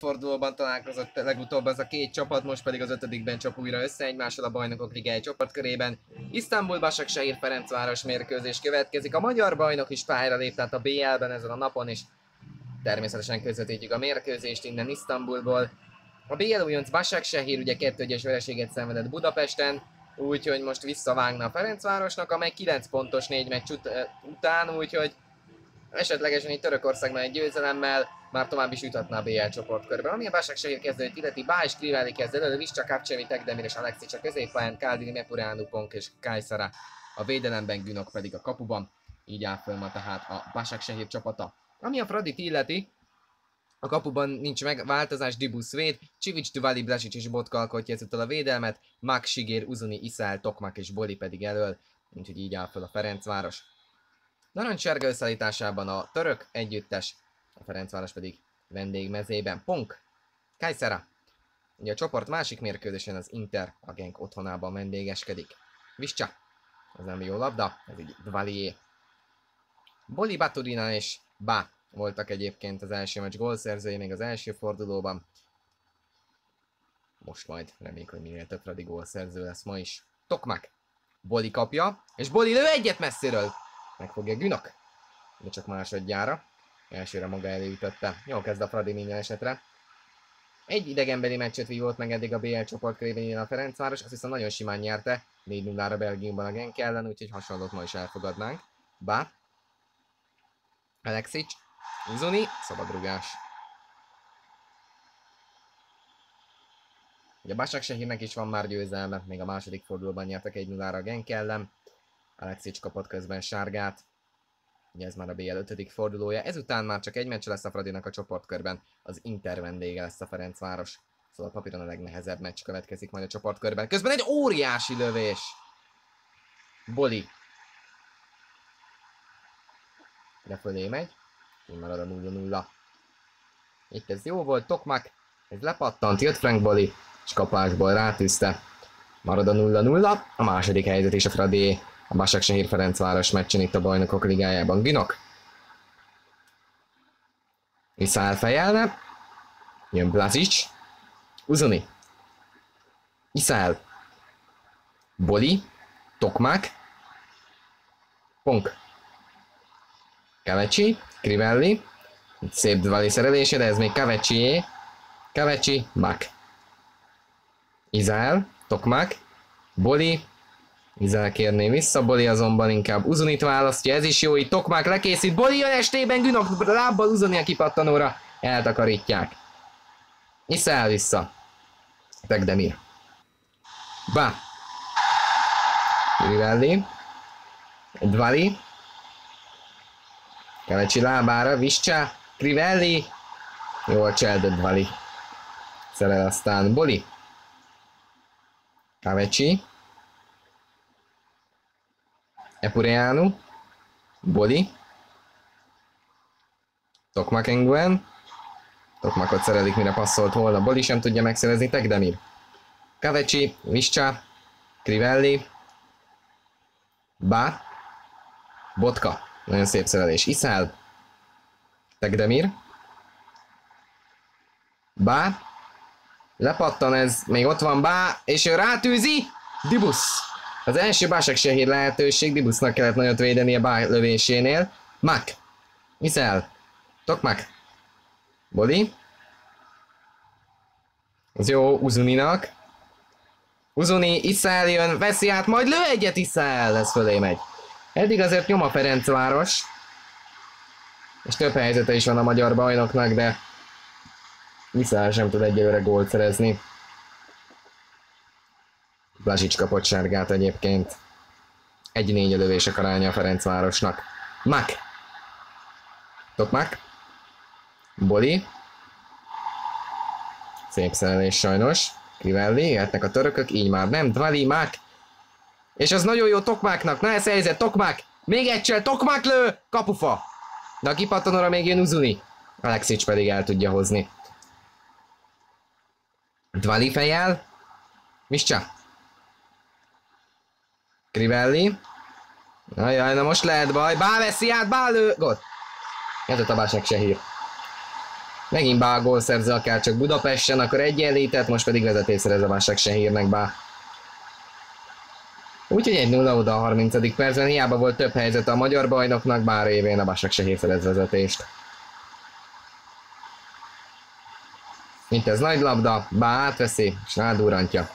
fordulóban találkozott legutóbb az a két csapat, most pedig az ötödikben csap újra össze egymással a bajnokok ligája csapatkörében. Isztambul Başakşehir Ferencváros mérkőzés következik. A magyar bajnok is pályára lép, tehát a BL-ben ezen a napon is természetesen közvetítjük a mérkőzést innen Isztambulból. A BL újonc Başakşehir ugye kettőgyes vereséget szenvedett Budapesten, úgyhogy most visszavágna a Ferencvárosnak, amely 9 pontos 4 meccs ut- után, úgyhogy esetlegesen egy Törökországban egy győzelemmel már tovább is juthatna a BL csoportkörben. Ami a Başakşehir kezdőt illeti, Bájs Kriváli kezd elő, Visca Kapcsevi, Tegdemir és Alexic a középpályán, Kaldini, Mepuránu, Ponk és Kajszara a védelemben, Günok pedig a kapuban. Így áll föl ma tehát a Başakşehir csapata. Ami a Fradit illeti, a kapuban nincs megváltozás, Dibus véd, Csivics, Tuvali, Blasic és Botka alkotja ezúttal a védelmet, Mak, Sigér, Uzuni, Iszál, Tokmak és Boli pedig elől, úgyhogy így áll fel a Ferencváros. Narancssárga összeállításában a török együttes, a Ferencváros pedig vendégmezében. Ponk, Kajszera. Ugye a csoport másik mérkőzésen az Inter a Genk otthonában vendégeskedik. Viscsa, az nem jó labda, ez így Dvalié. Boli Baturina és Bá voltak egyébként az első meccs gólszerzői még az első fordulóban. Most majd reméljük, hogy minél több Fradi gólszerző lesz ma is. Tokmak. Boli kapja, és Boli lő egyet messziről. Megfogja Günok. De csak másodjára. Elsőre maga elé ütötte. Jó kezd a Fradi minden esetre. Egy idegenbeli meccset vívott meg eddig a BL csoport körében a Ferencváros, azt viszont nagyon simán nyerte. 4-0-ra Belgiumban a Genk ellen, úgyhogy hasonlót ma is elfogadnánk. Bá. Alexic. Uzoni, szabadrugás. Ugye Başakşehirnek is van már győzelme, még a második fordulóban nyertek egy 0 a Genk ellen. Alexic kapott közben sárgát. Ugye ez már a BL 5. fordulója. Ezután már csak egy meccs lesz a Fradinak a csoportkörben. Az Inter vendége lesz a Ferencváros. Szóval papíron a legnehezebb meccs következik majd a csoportkörben. Közben egy óriási lövés! Boli. De fölé megy. Így marad a 0-0. Itt ez jó volt, Tokmak. Ez lepattant, jött Frank Boli. És kapásból rátűzte. Marad a 0-0. A második helyzet is a Fradi a Başakşehir Ferencváros meccsen itt a bajnokok ligájában. Ginok. Visszaáll fejelne. Jön Blazic. Uzuni. Iszáel. Boli. Tokmak. Ponk. Kavecsi. Crivelli. Szép Dvali szerelése, de ez még Kavecsié. Kavecsi. Mak. Izáel. Tokmak. Boli. Izel kérné vissza, Boli azonban inkább Uzunit választja, ez is jó, itt Tokmák lekészít, Boli jön estében, Günok lábbal Uzuni a kipattanóra, eltakarítják. Iszel vissza. Tegdemir. Bá. Rivelli. Dvali. Kevecsi lábára, Viscsa. Krivelli. Jól cseldött Dvali. Szerel aztán Boli. Kavecsi. Epureanu, Boli, Tokmak Enguen, Tokmakot szerelik, mire passzolt volna, Boli sem tudja megszerezni, Tegdemir, Kavecsi, Viscsa, Crivelli, Bá, Botka, nagyon szép szerelés, Iszál, Tegdemir, Bá, lepattan ez, még ott van Bá, és ő rátűzi, Dibusz, az első Başakşehir lehetőség, Dibusznak kellett nagyot védeni a bá lövésénél. Mak. Iszel. Tokmak. Boli. Az jó Uzuninak. Uzuni, Iszel jön, veszi át, majd lő egyet Iszel, ez fölé megy. Eddig azért nyom a Ferencváros. És több helyzete is van a magyar bajnoknak, de Iszel sem tud egyelőre gólt szerezni. Blazsics kapott sárgát egyébként. Egy négy lövések aránya a Ferencvárosnak. Mak. Tokmak. Boli. Szép szerelés sajnos. Krivelli, jöhetnek a törökök, így már nem. Dvali, Mak. És az nagyon jó Tokmáknak. Na ez helyzet, Tokmák. Még egy csel, Tokmák lő! Kapufa. De a kipattanóra még jön Uzuni. Alexics pedig el tudja hozni. Dvali fejel. Miscsa. Crivelli. Ajaj, na most lehet baj. Bá veszi át, bá lő. Gól. Ez a Tabásnak se hír. Megint Bá gólszerző akár csak Budapesten, akkor egyenlített, most pedig vezetés szerez a Vasák hírnek Bá. Úgyhogy 1-0 oda a 30. percben, hiába volt több helyzet a magyar bajnoknak, bár évén a Vasák Sehér szerez vezetést. Mint ez nagy labda, Bá átveszi, és rádurrantja.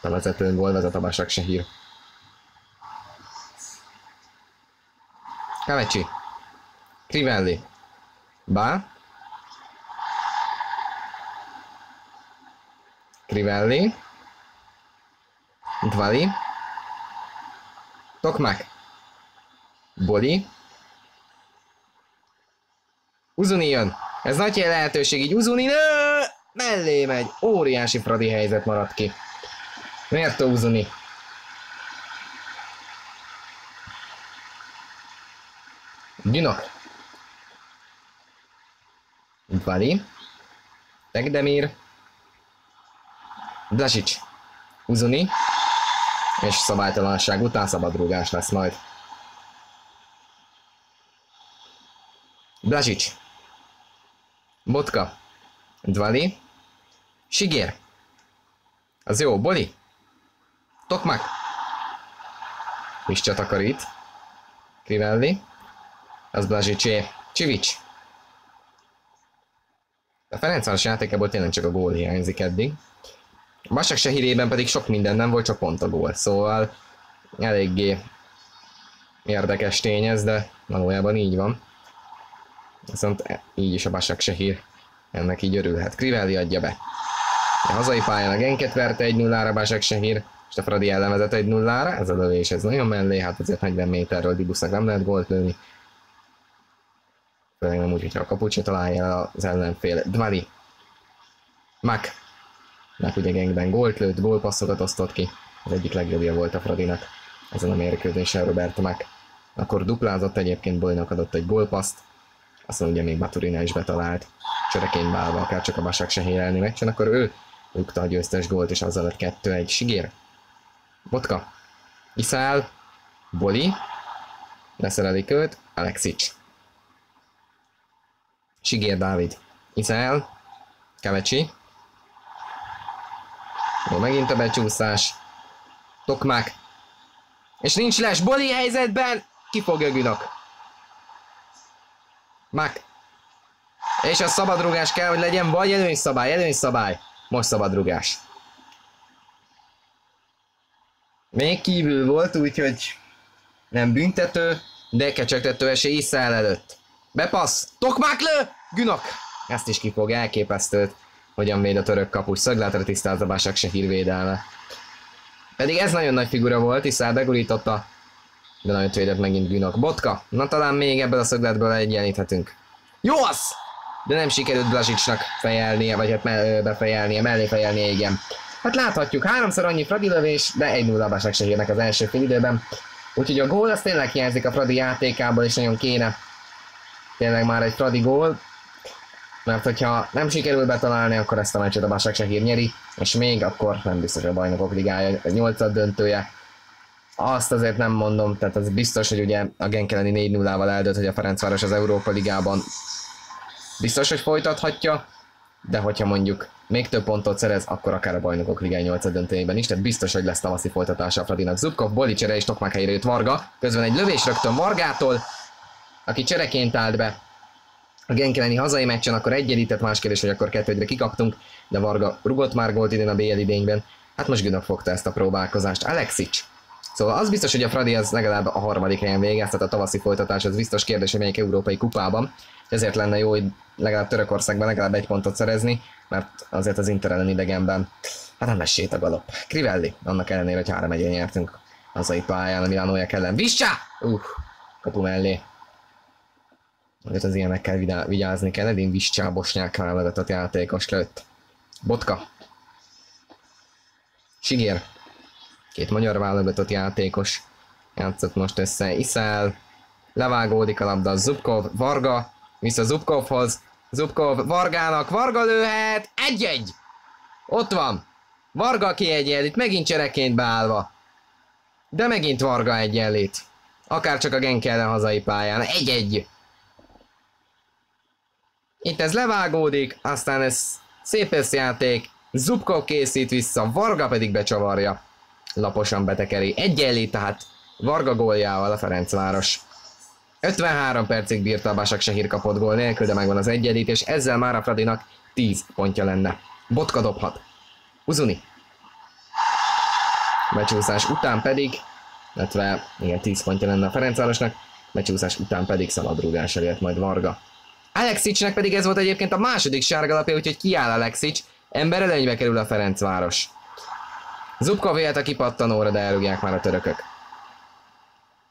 A vezetőn gól vezet a Vasák Sehír. Kavecsi. Crivelli. Bá. Crivelli. Dvali. Tokmak. Boli. Uzuni jön. Ez nagy lehetőség, így Uzuni, nő! Mellé megy. Óriási Fradi helyzet maradt ki. Miért Uzuni? Dünok. Vali. Tegdemir. Blasic. Uzuni. És szabálytalanság után szabadrúgás lesz majd. Blasic. Botka. Dvali. Sigér. Az jó, Boli. Tokmak. Is takarít. Krivelli. Az Blazsicsé. Csivics. A Ferencváros játékából tényleg csak a gól hiányzik eddig. A Basak Sehirében pedig sok minden nem volt, csak pont a gól. Szóval eléggé érdekes tény ez, de valójában így van. Viszont így is a Basak Sehír ennek így örülhet. Krivelli adja be. A hazai pályán a Genket verte 1-0-ra Basak Sehír, és a Fradi ellenvezett 1-0-ra. Ez a lövés, ez nagyon mellé, hát azért 40 méterről Dibusznak nem lehet gólt lőni. Főleg nem úgy, hogyha a kapucsa találja az ellenfél. Dvali. Mak. Mak ugye gengben gólt lőtt, gólpasszokat osztott ki. Az egyik legjobbja volt a Fradinak ezen a mérkőzésen Robert Mak. Akkor duplázott egyébként, Bolinak adott egy gólpaszt. Aztán ugye még Baturina is betalált. Csöreként válva, akár csak a Basak se hélelni meccsen, akkor ő rúgta a győztes gólt, és azzal lett kettő egy Sigér. Botka. Iszál. Boli. Leszerelik őt. Alexic. Sigér Dávid. Iszel. Kevecsi. Jó, megint a becsúszás. Tokmák. És nincs les Boli helyzetben. Kifogja Günok. Mak. És a szabadrugás kell, hogy legyen, vagy előnyszabály, előnyszabály. Most szabadrugás. Még kívül volt, úgyhogy nem büntető, de kecsegtető esély Iszál előtt. Bepassz! Tokmáklő! Günok! Ezt is kifog, elképesztőt. Hogyan véd a török kapus, szöglátra tisztázza Básak se hírvédelme. Pedig ez nagyon nagy figura volt, Iszál begurította, de nagyon védett megint Günok. Botka, na talán még ebből a szögletből egyenlíthetünk. Jó az! De nem sikerült Blasicsnak fejelnie, vagy hát me- befejelnie, mellé fejelnie, igen. Hát láthatjuk, háromszor annyi Fradi lövés, de egy nulla Basak se az első fél időben. Úgyhogy a gól az tényleg hiányzik a Fradi játékából, és nagyon kéne tényleg már egy Fradi gól, mert hogyha nem sikerül betalálni, akkor ezt a meccset a Başakşehir nyeri, és még akkor nem biztos a bajnokok ligája, a nyolcad döntője. Azt azért nem mondom, tehát az biztos, hogy ugye a Genk elleni 4-0-val eldőlt, hogy a Ferencváros az Európa Ligában biztos, hogy folytathatja, de hogyha mondjuk még több pontot szerez, akkor akár a bajnokok ligája 8 döntőjében is, tehát biztos, hogy lesz tavaszi folytatása a Fradinak. Zubkov, Bolicsere és Tokmák helyére jött Varga, közben egy lövés rögtön Vargától, aki csereként állt be a Genkeleni hazai meccsen, akkor egyenlített, más kérdés, hogy akkor kettőre kikaptunk, de Varga rugott már gólt idén a BL idényben, hát most Günök fogta ezt a próbálkozást. Alexic. Szóval az biztos, hogy a Fradi az legalább a harmadik helyen végez, a tavaszi folytatás az biztos kérdés, hogy melyik európai kupában. Ezért lenne jó, hogy legalább Törökországban legalább egy pontot szerezni, mert azért az Inter ellen idegenben, hát nem esét a galop. Crivelli, annak ellenére, hogy három egyen nyertünk hazai pályán a Milánóják ellen. Vissa! Uh, kapu mellé. Azért az ilyenekkel vigyázni kell, Edin Viscsá bosnyák válogatott játékos lőtt. Botka. Sigér. Két magyar válogatott játékos játszott most össze. Iszál. Levágódik a labda Zubkov, Varga. Vissza Zubkovhoz. Zubkov Vargának. Varga lőhet. Egy-egy. Ott van. Varga kiegyenlít, megint csereként beállva. De megint Varga egyenlít. Akár csak a Genk ellen hazai pályán. Egy-egy. Itt ez levágódik, aztán ez szép összjáték, Zubkov készít vissza, Varga pedig becsavarja. Laposan betekeri. Egyenlít tehát Varga góljával a Ferencváros. 53 percig bírta a Basak Sehir kapott gól nélkül, de megvan az egyenlít, és ezzel már a Fradinak 10 pontja lenne. Botka dobhat. Uzuni. Becsúszás után pedig, illetve igen, 10 pontja lenne a Ferencvárosnak, becsúszás után pedig szabadrúgás elért majd Varga. Alexicsnek pedig ez volt egyébként a második sárgalapja, úgyhogy kiáll Alexics, ember előnybe kerül a Ferencváros. Zubkov élt a kipattanóra, de elrúgják már a törökök.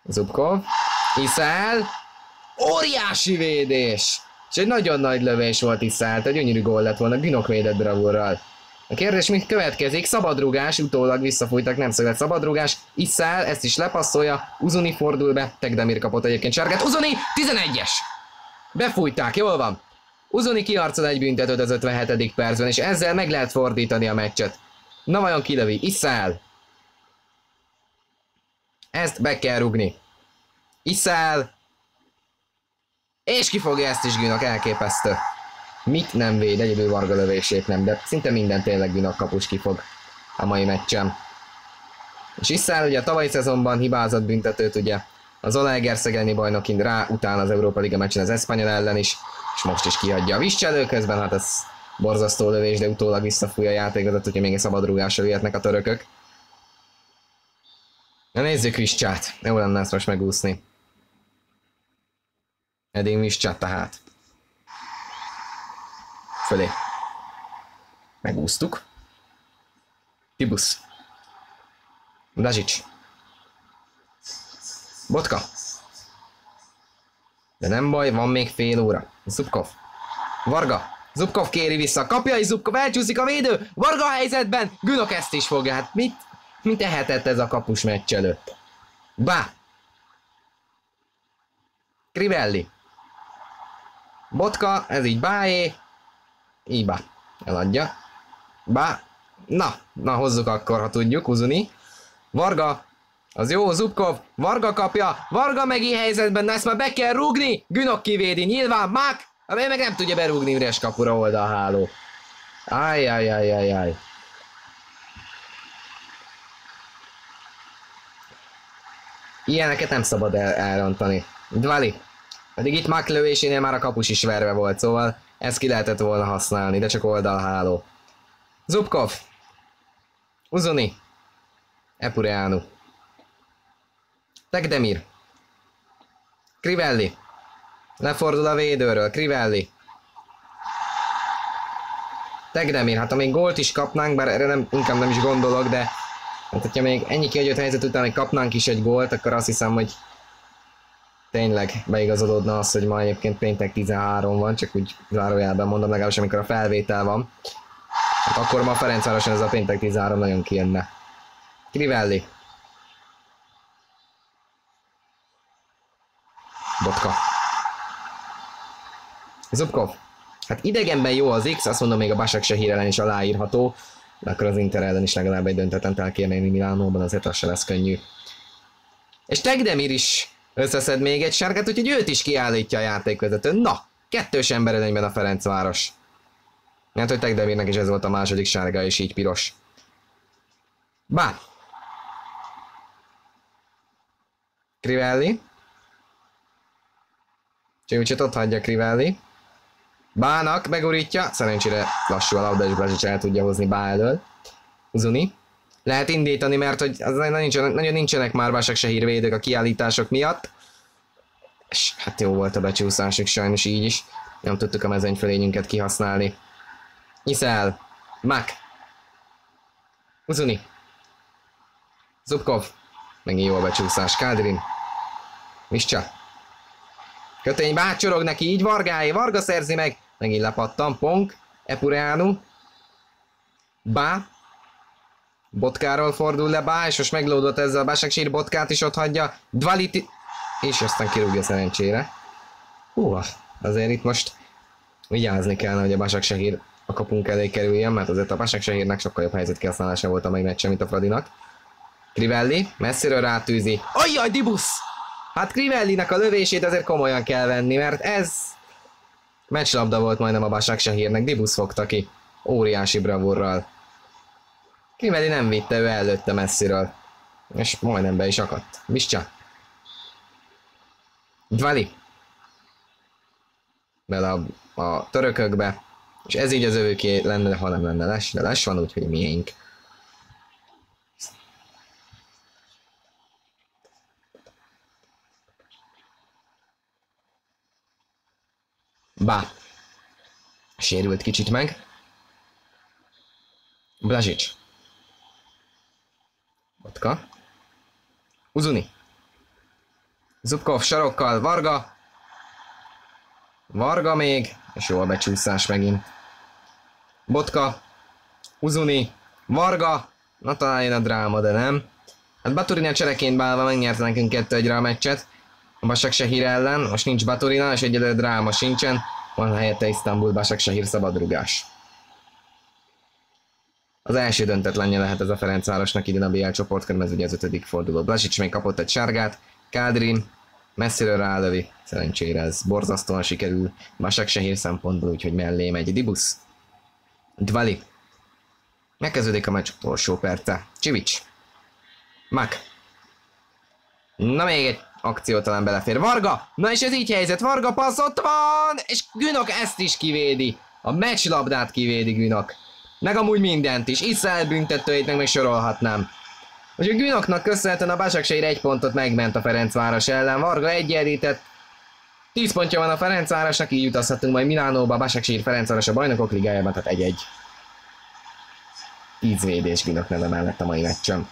Zubkov, Iszel, óriási védés! És egy nagyon nagy lövés volt Iszelt, egy gyönyörű gól lett volna, Günok védett bravúrral. A kérdés mit következik? Szabadrugás, utólag visszafújtak, nem szöget szabadrugás. Iszál, ezt is lepasszolja, Uzuni fordul be, Tegdemir kapott egyébként sárgát. Uzuni, 11-es! Befújták, jól van. Uzuni kiarcol egy büntetőt az 57. percben, és ezzel meg lehet fordítani a meccset. Na vajon kilövi? Iszál! Ezt be kell rugni. Iszál! És kifogja ezt is Günok, elképesztő. Mit nem véd, egyedül Varga lövését nem, de szinte minden tényleg Günok kapus kifog a mai meccsen. És Iszál ugye a tavalyi szezonban hibázott büntetőt ugye az Olaegerszegeni bajnokin rá, utána az Európa Liga meccsen az Espanyol ellen is, és most is kiadja a viscselő közben, hát ez borzasztó lövés, de utólag visszafúj a játékot, hogy még egy szabadrúgásra jöhetnek a törökök. Na nézzük Viscsát, jó lenne ezt most megúszni. Eddig Viscsát tehát. Fölé. Megúsztuk. Tibusz. Blazsics. Botka. De nem baj, van még fél óra. Zubkov. Varga. Zubkov kéri vissza. Kapja is Zubkov, elcsúszik a védő. Varga a helyzetben. Günok ezt is fogja. Hát mit, mit tehetett ez a kapus meccs előtt? Bá. Crivelli. Botka, ez így bájé. Így bá. Eladja. Bá. Na, na hozzuk akkor, ha tudjuk, Uzuni. Varga, az jó, Zubkov, Varga kapja, Varga meg így helyzetben, ezt már be kell rúgni, Günok kivédi, nyilván, Mák, amely meg nem tudja berúgni üres kapura oldalháló. Ajjajajajaj. Ilyeneket nem szabad el elrontani. Dvali. Pedig itt Mák lövésénél már a kapus is verve volt, szóval ezt ki lehetett volna használni, de csak oldalháló. Zubkov. Uzuni. Epureanu. Tegdemir. Crivelli. Lefordul a védőről, Crivelli. Tegdemir, hát ha még gólt is kapnánk, bár erre nem, inkább nem is gondolok, de hát hogyha még ennyi kiadott helyzet után még kapnánk is egy gólt, akkor azt hiszem, hogy tényleg beigazolódna az, hogy ma egyébként péntek 13 van, csak úgy zárójelben mondom, legalábbis amikor a felvétel van. Akkor ma Ferencvároson ez a péntek 13 nagyon kijönne. Crivelli. Botka. Zubkov. Hát idegenben jó az X, azt mondom még a Basak se ellen is aláírható, de akkor az Inter ellen is legalább egy döntetent el kéne Milánóban, azért az se lesz könnyű. És Tegdemir is összeszed még egy sárgát, úgyhogy őt is kiállítja a játékvezető. Na, kettős ember előnyben a Ferencváros. Mert hogy Tegdemirnek is ez volt a második sárga, és így piros. Bá. Crivelli. Csivucsit ott hagyja Crivelli. Bának megurítja, szerencsére lassú a labda, és Blazsics el tudja hozni Bá elől. Uzuni. Lehet indítani, mert hogy az nagyon, nincsenek, nagyon nincsenek már Basak se hírvédők a kiállítások miatt. És hát jó volt a becsúszásuk sajnos így is. Nem tudtuk a mezőnyfölényünket kihasználni. Iszel. Mak. Uzuni. Zubkov. Megint jó a becsúszás. Kádrin. Miscsa. Kötény bácsorog neki, így Vargáé, Varga szerzi meg. Megint lepattan, Ponk, Epureanu. Bá. Botkáról fordul le Bá, és most meglódott ezzel a Básaksír Botkát is ott hagyja. Dvaliti... És aztán kirúgja szerencsére. Hú, azért itt most vigyázni kellene, hogy a Basaksehír a kapunk elé kerüljen, mert azért a Basaksehírnek sokkal jobb helyzet kihasználása volt a mai meccsen, mint a Fradinak. Crivelli messziről rátűzi. Ajjaj, Dibusz! Hát Crivellinek a lövését azért komolyan kell venni, mert ez Meccslabda volt majdnem a Basaksehírnek, Dibusz fogta ki. Óriási bravúrral. Kimeli nem vitte, ő előtte messziről. És majdnem be is akadt. Miscsa. Dvali. Bele a, a törökökbe. És ez így az övőké lenne, ha nem lenne les, de les van, úgyhogy miénk. Bá. Sérült kicsit meg. Blazsics. Botka. Uzuni. Zubkov sarokkal, Varga. Varga még, és jó a becsúszás megint. Botka. Uzuni. Varga. Na talán jön a dráma, de nem. Hát Baturina csereként bálva megnyerte nekünk 2 1 a meccset. A Basaksehir ellen, most nincs Baturina, és egyelőre dráma sincsen. Van helyette Isztambul Basaksehir szabadrugás. Az első döntetlenje lehet ez a Ferencvárosnak idén a BL csoportkörben, ez ugye az ötödik forduló. Blasic még kapott egy sárgát, Kádrin messziről rálövi, szerencsére ez borzasztóan sikerül, Basak Sehér szempontból, úgyhogy mellé megy Dibusz. Dvali. Megkezdődik a meccs utolsó perce. Csivics. Mak. Na még egy akció talán belefér. Varga! Na és ez így helyzet. Varga passz ott van! És Günok ezt is kivédi. A meccslabdát kivédi Günok. Meg amúgy mindent is. Iszael büntetőjét meg még sorolhatnám. Hogy a Günoknak köszönhetően a Basakseir egy pontot megment a Ferencváros ellen. Varga egyenlített. 10 pontja van a Ferencvárosnak, így utazhatunk majd Milánóba, Basakseir Ferencváros a bajnokok ligájában, tehát egy-egy. 10 védés Günok neve mellett a mai meccsen.